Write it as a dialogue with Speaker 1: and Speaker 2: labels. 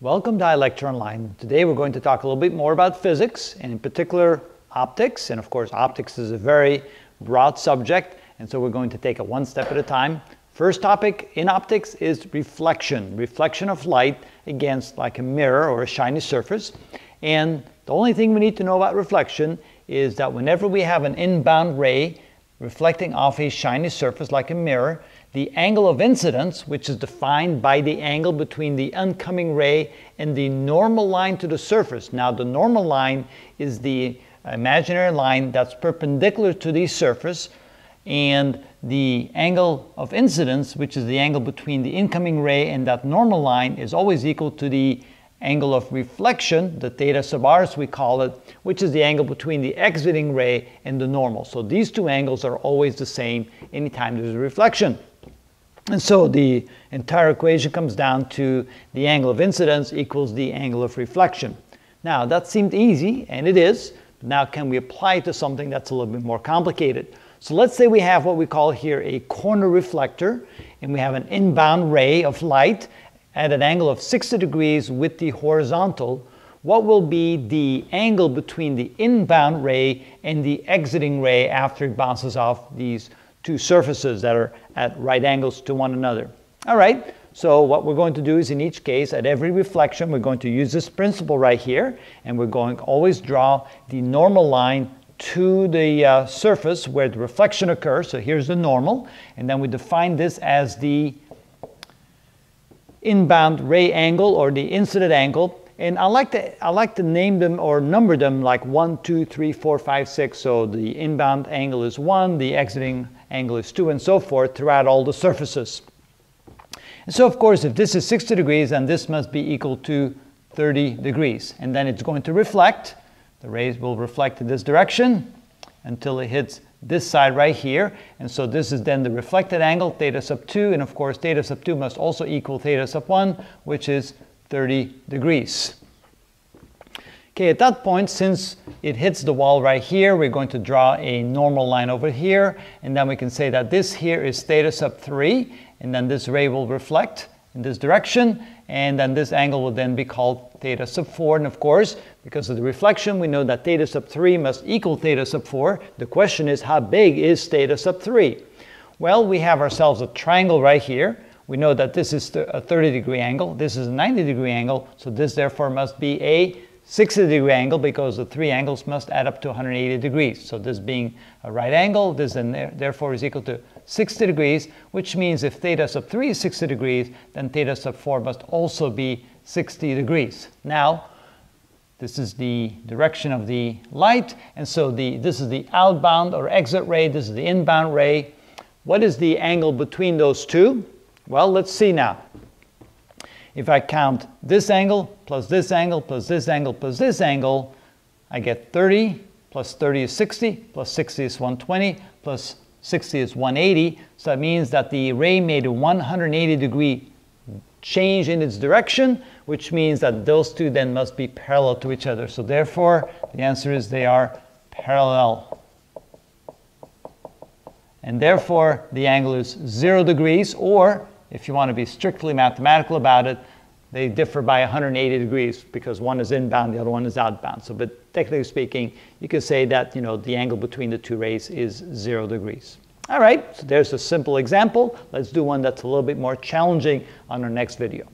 Speaker 1: Welcome to iLecture Online. Today we're going to talk a little bit more about physics and in particular optics. And of course optics is a very broad subject and so we're going to take it one step at a time. First topic in optics is reflection. Reflection of light against like a mirror or a shiny surface. And the only thing we need to know about reflection is that whenever we have an inbound ray reflecting off a shiny surface like a mirror, the angle of incidence, which is defined by the angle between the incoming ray and the normal line to the surface. Now the normal line is the imaginary line that's perpendicular to the surface and the angle of incidence, which is the angle between the incoming ray and that normal line, is always equal to the angle of reflection, the theta sub r as we call it, which is the angle between the exiting ray and the normal. So these two angles are always the same anytime there's a reflection. And so the entire equation comes down to the angle of incidence equals the angle of reflection. Now that seemed easy, and it is. Now can we apply it to something that's a little bit more complicated? So let's say we have what we call here a corner reflector, and we have an inbound ray of light at an angle of 60 degrees with the horizontal. What will be the angle between the inbound ray and the exiting ray after it bounces off these two surfaces that are at right angles to one another. All right, so what we're going to do is in each case, at every reflection, we're going to use this principle right here, and we're going to always draw the normal line to the uh, surface where the reflection occurs. So here's the normal, and then we define this as the inbound ray angle or the incident angle. And I like to I like to name them or number them like one, two, three, four, five, six. So the inbound angle is one, the exiting angle is 2, and so forth throughout all the surfaces. And so, of course, if this is 60 degrees, then this must be equal to 30 degrees. And then it's going to reflect. The rays will reflect in this direction until it hits this side right here. And so this is then the reflected angle, theta sub 2. And of course, theta sub 2 must also equal theta sub 1, which is 30 degrees. Okay, at that point, since it hits the wall right here, we're going to draw a normal line over here, and then we can say that this here is theta sub 3, and then this ray will reflect in this direction, and then this angle will then be called theta sub 4, and of course, because of the reflection, we know that theta sub 3 must equal theta sub 4. The question is, how big is theta sub 3? Well, we have ourselves a triangle right here. We know that this is a 30 degree angle, this is a 90 degree angle, so this therefore must be a 60 degree angle because the three angles must add up to 180 degrees. So this being a right angle, this then therefore is equal to 60 degrees, which means if theta sub 3 is 60 degrees, then theta sub 4 must also be 60 degrees. Now, this is the direction of the light, and so the, this is the outbound or exit ray, this is the inbound ray. What is the angle between those two? Well, let's see now. If I count this angle plus this angle plus this angle plus this angle, I get 30 plus 30 is 60 plus 60 is 120 plus 60 is 180. So that means that the ray made a 180 degree change in its direction, which means that those two then must be parallel to each other. So therefore, the answer is they are parallel. And therefore, the angle is 0 degrees or if you want to be strictly mathematical about it, they differ by 180 degrees because one is inbound, the other one is outbound. So, but technically speaking, you could say that, you know, the angle between the two rays is zero degrees. All right, so there's a simple example. Let's do one that's a little bit more challenging on our next video.